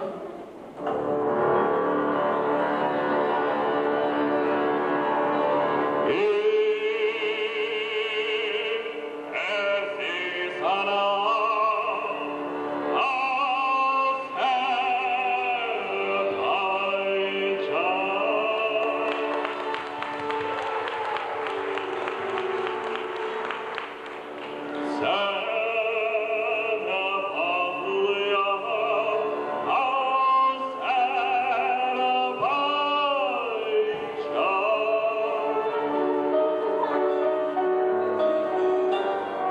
E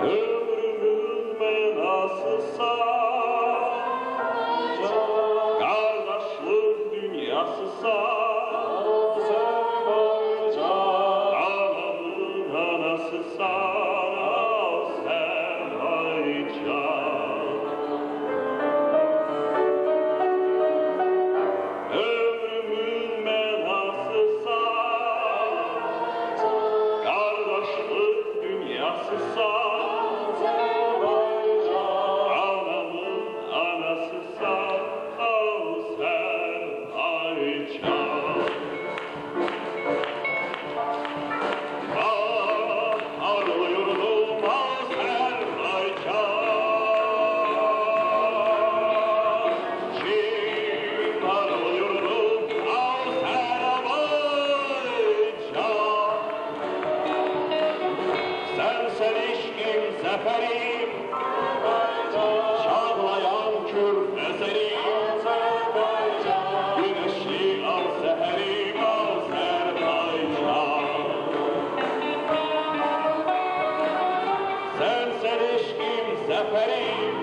Hey. Erişkin zaferi, çağlayan Kürt eseri, güneşli al seheri, Azerbaycan. Sen serişkin zaferi,